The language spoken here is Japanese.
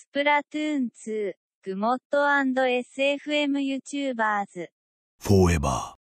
スプラトゥーン2、グモット &SFM YouTubers。フォーエバー